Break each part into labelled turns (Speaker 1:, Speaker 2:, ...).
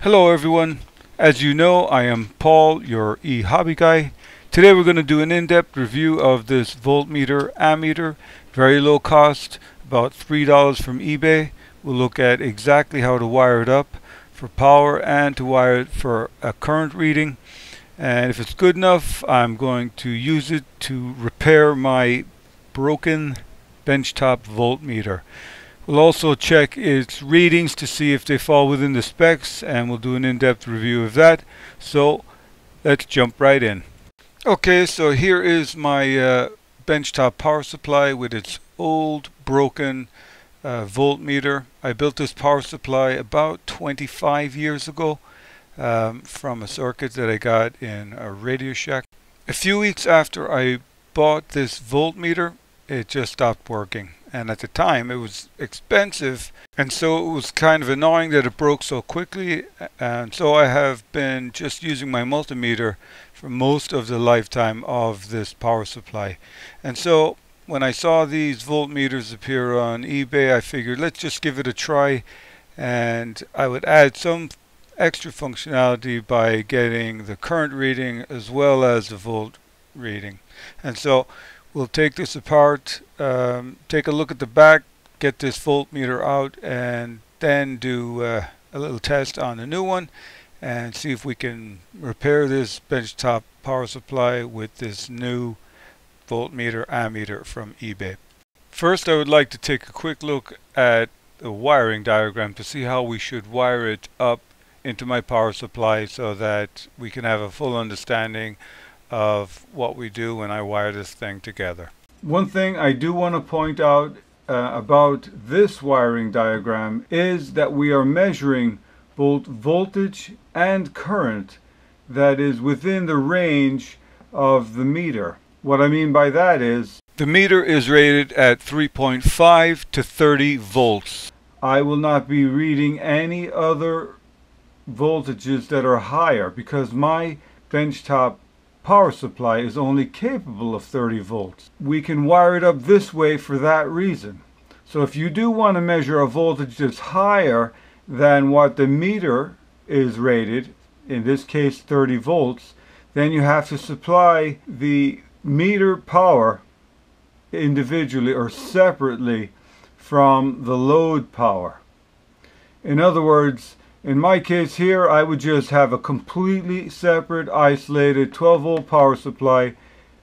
Speaker 1: Hello everyone. As you know, I am Paul, your e-hobby guy. Today we're going to do an in-depth review of this voltmeter ammeter, very low cost, about $3 from eBay. We'll look at exactly how to wire it up for power and to wire it for a current reading. And if it's good enough, I'm going to use it to repair my broken benchtop voltmeter. We'll also check its readings to see if they fall within the specs and we'll do an in-depth review of that. So let's jump right in. Okay, so here is my uh, benchtop power supply with its old broken uh, voltmeter. I built this power supply about 25 years ago um, from a circuit that I got in a Radio Shack. A few weeks after I bought this voltmeter, it just stopped working and at the time it was expensive and so it was kind of annoying that it broke so quickly and so I have been just using my multimeter for most of the lifetime of this power supply. And so when I saw these voltmeters appear on eBay I figured let's just give it a try and I would add some extra functionality by getting the current reading as well as the volt reading. And so We'll take this apart, um, take a look at the back, get this voltmeter out, and then do uh, a little test on the new one and see if we can repair this benchtop power supply with this new voltmeter ammeter from eBay. First I would like to take a quick look at the wiring diagram to see how we should wire it up into my power supply so that we can have a full understanding of what we do when I wire this thing together. One thing I do want to point out uh, about this wiring diagram is that we are measuring both voltage and current that is within the range of the meter. What I mean by that is the meter is rated at 3.5 to 30 volts. I will not be reading any other voltages that are higher because my benchtop power supply is only capable of 30 volts. We can wire it up this way for that reason. So if you do want to measure a voltage that's higher than what the meter is rated, in this case 30 volts, then you have to supply the meter power individually or separately from the load power. In other words, in my case here, I would just have a completely separate, isolated 12 volt power supply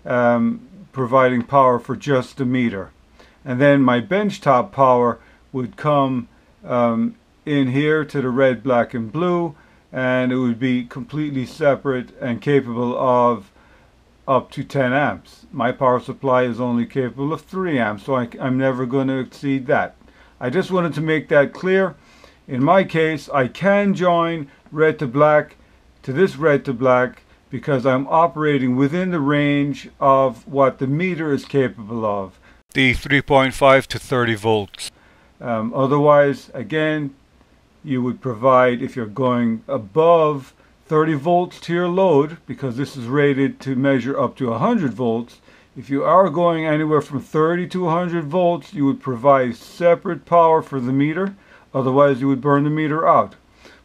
Speaker 1: um, providing power for just the meter. And then my benchtop power would come um, in here to the red, black, and blue, and it would be completely separate and capable of up to 10 amps. My power supply is only capable of 3 amps, so I, I'm never going to exceed that. I just wanted to make that clear. In my case, I can join red to black to this red to black because I'm operating within the range of what the meter is capable of. The 3.5 to 30 volts. Um, otherwise, again, you would provide, if you're going above 30 volts to your load, because this is rated to measure up to 100 volts, if you are going anywhere from 30 to 100 volts, you would provide separate power for the meter Otherwise you would burn the meter out.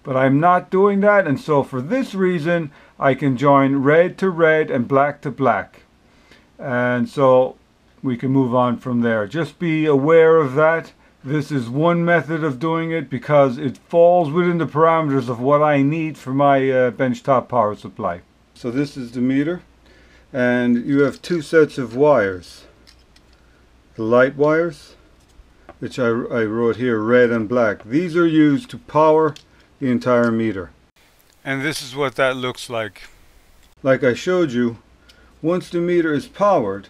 Speaker 1: But I'm not doing that and so for this reason I can join red to red and black to black. And so we can move on from there. Just be aware of that. This is one method of doing it because it falls within the parameters of what I need for my uh, benchtop power supply. So this is the meter and you have two sets of wires. The light wires which I, I wrote here red and black. These are used to power the entire meter. And this is what that looks like. Like I showed you, once the meter is powered,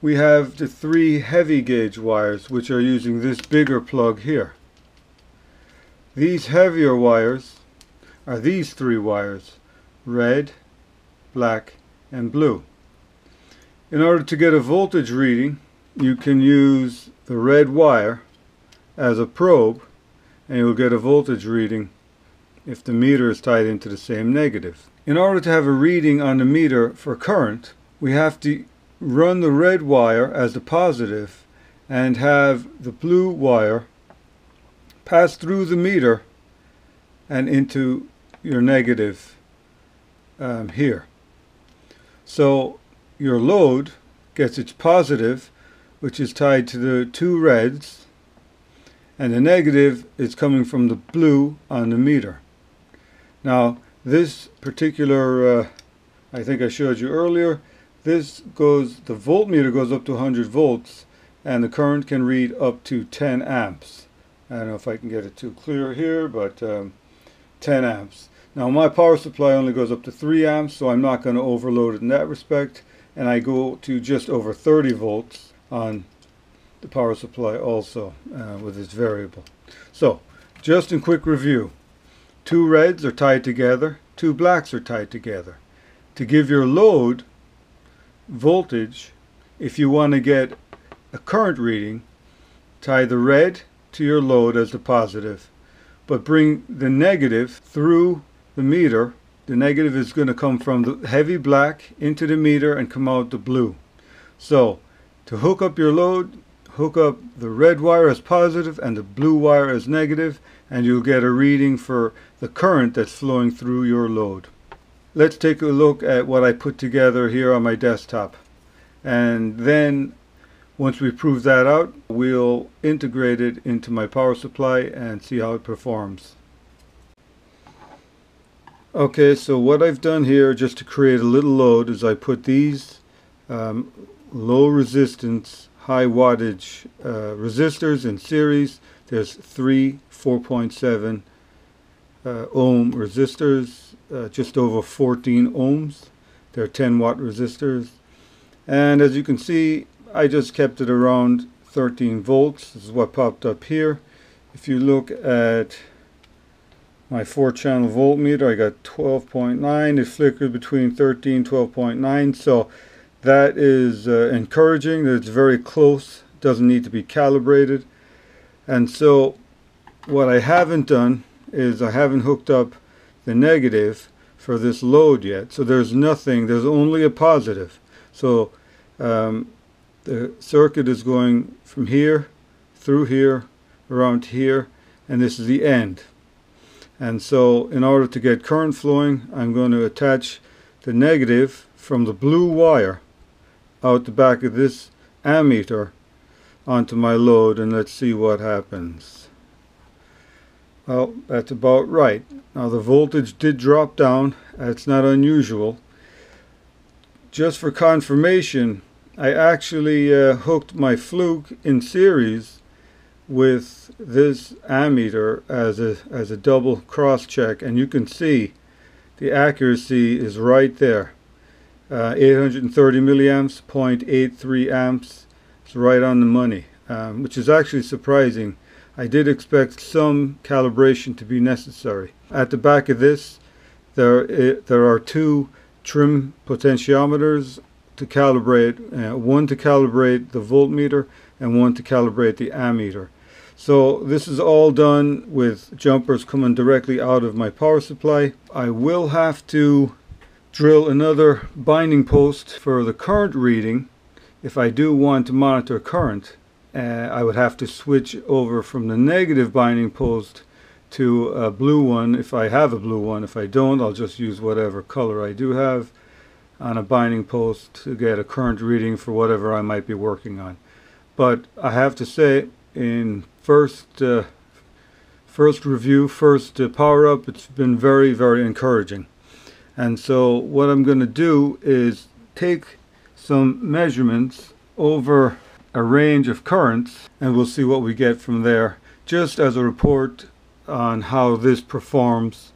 Speaker 1: we have the three heavy gauge wires which are using this bigger plug here. These heavier wires are these three wires, red, black, and blue. In order to get a voltage reading, you can use the red wire as a probe and you'll get a voltage reading if the meter is tied into the same negative. In order to have a reading on the meter for current, we have to run the red wire as the positive and have the blue wire pass through the meter and into your negative um, here. So your load gets its positive, which is tied to the two reds, and the negative is coming from the blue on the meter. Now, this particular, uh, I think I showed you earlier, this goes, the voltmeter goes up to 100 volts, and the current can read up to 10 amps. I don't know if I can get it too clear here, but um, 10 amps. Now my power supply only goes up to 3 amps, so I'm not going to overload it in that respect. And I go to just over 30 volts on the power supply also uh, with its variable. So, just in quick review. Two reds are tied together, two blacks are tied together. To give your load voltage, if you want to get a current reading, tie the red to your load as the positive, but bring the negative through the meter. The negative is going to come from the heavy black into the meter and come out the blue. So to hook up your load, hook up the red wire as positive and the blue wire as negative and you'll get a reading for the current that's flowing through your load. Let's take a look at what I put together here on my desktop. And then once we prove that out, we'll integrate it into my power supply and see how it performs. Okay, so what I've done here just to create a little load is I put these um, low resistance, high wattage uh, resistors in series. There's three 4.7 uh, ohm resistors, uh, just over 14 ohms. They're 10 watt resistors. And as you can see, I just kept it around 13 volts. This is what popped up here. If you look at my four channel voltmeter, I got 12.9. It flickered between 13 12.9. So that is uh, encouraging that it's very close. Doesn't need to be calibrated. And so what I haven't done is I haven't hooked up the negative for this load yet. So there's nothing, there's only a positive. So um, the circuit is going from here through here around here and this is the end and so in order to get current flowing I'm going to attach the negative from the blue wire out the back of this ammeter onto my load and let's see what happens. Well that's about right. Now the voltage did drop down. That's not unusual. Just for confirmation I actually uh, hooked my fluke in series with this ammeter as a as a double cross check. And you can see the accuracy is right there uh, 830 milliamps 0.83 amps it's right on the money um, which is actually surprising I did expect some calibration to be necessary at the back of this there it, there are two trim potentiometers to calibrate, uh, one to calibrate the voltmeter and one to calibrate the ammeter. So this is all done with jumpers coming directly out of my power supply. I will have to drill another binding post for the current reading if I do want to monitor current. Uh, I would have to switch over from the negative binding post to a blue one if I have a blue one. If I don't, I'll just use whatever color I do have on a binding post to get a current reading for whatever I might be working on. But I have to say, in first uh, first review, first uh, power up, it's been very, very encouraging. And so what I'm going to do is take some measurements over a range of currents and we'll see what we get from there just as a report on how this performs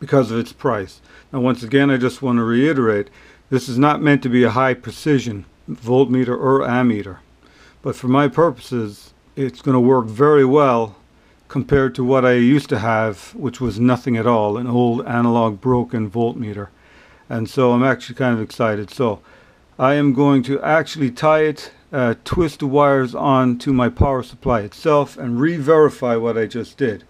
Speaker 1: because of its price. Now once again I just want to reiterate this is not meant to be a high precision voltmeter or ammeter but for my purposes it's going to work very well compared to what I used to have which was nothing at all an old analog broken voltmeter. And so I'm actually kind of excited. So I am going to actually tie it uh, twist the wires on to my power supply itself and re-verify what I just did.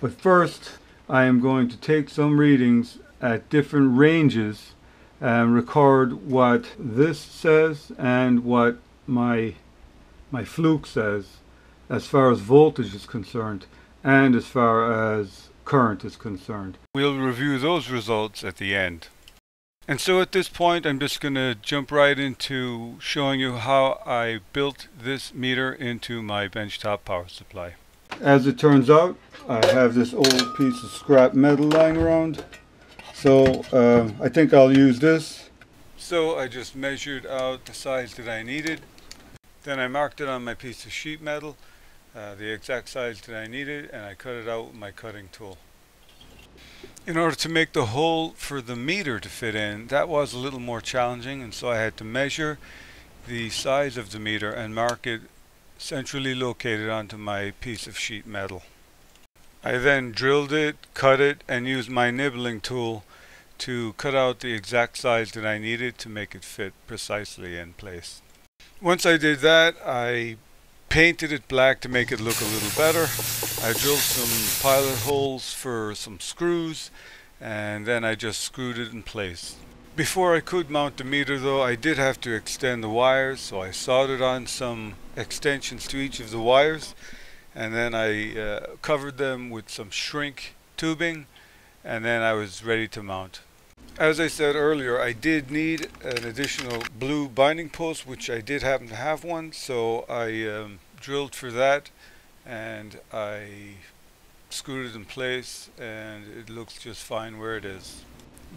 Speaker 1: But first I am going to take some readings at different ranges and record what this says and what my my fluke says as far as voltage is concerned and as far as current is concerned. We'll review those results at the end. And so at this point I'm just going to jump right into showing you how I built this meter into my benchtop power supply. As it turns out I have this old piece of scrap metal lying around so uh, I think I'll use this. So I just measured out the size that I needed then I marked it on my piece of sheet metal uh, the exact size that I needed and I cut it out with my cutting tool. In order to make the hole for the meter to fit in, that was a little more challenging and so I had to measure the size of the meter and mark it centrally located onto my piece of sheet metal. I then drilled it, cut it, and used my nibbling tool to cut out the exact size that I needed to make it fit precisely in place. Once I did that, I painted it black to make it look a little better. I drilled some pilot holes for some screws and then I just screwed it in place. Before I could mount the meter though I did have to extend the wires so I soldered on some extensions to each of the wires and then I uh, covered them with some shrink tubing and then I was ready to mount. As I said earlier, I did need an additional blue binding post, which I did happen to have one, so I um, drilled for that and I screwed it in place and it looks just fine where it is.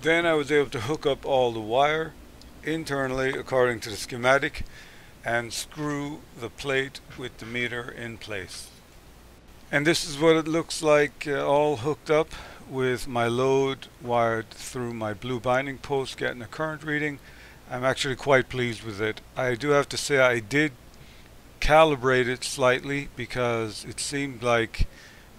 Speaker 1: Then I was able to hook up all the wire internally according to the schematic and screw the plate with the meter in place. And this is what it looks like uh, all hooked up with my load wired through my blue binding post getting a current reading. I'm actually quite pleased with it. I do have to say I did calibrate it slightly because it seemed like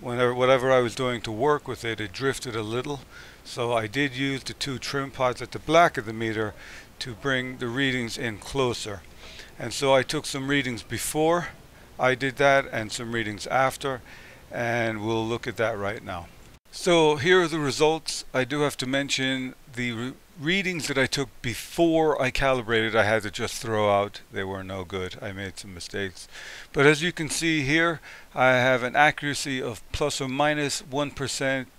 Speaker 1: whenever whatever I was doing to work with it it drifted a little so I did use the two trim pots at the back of the meter to bring the readings in closer and so I took some readings before I did that and some readings after and we'll look at that right now. So here are the results. I do have to mention the re readings that I took before I calibrated I had to just throw out. They were no good. I made some mistakes. But as you can see here I have an accuracy of plus or minus 1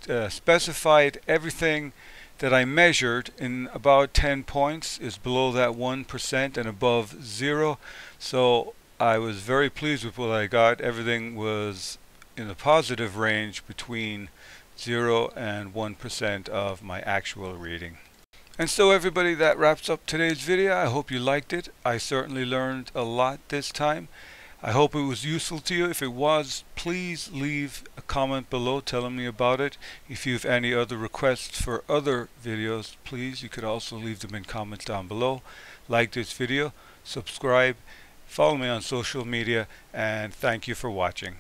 Speaker 1: uh, specified. Everything that I measured in about 10 points is below that 1% and above 0. So I was very pleased with what I got. Everything was in the positive range between 0 and 1% of my actual reading. And so everybody that wraps up today's video. I hope you liked it. I certainly learned a lot this time. I hope it was useful to you. If it was, please leave a comment below telling me about it. If you have any other requests for other videos, please, you could also leave them in comments down below. Like this video, subscribe, follow me on social media, and thank you for watching.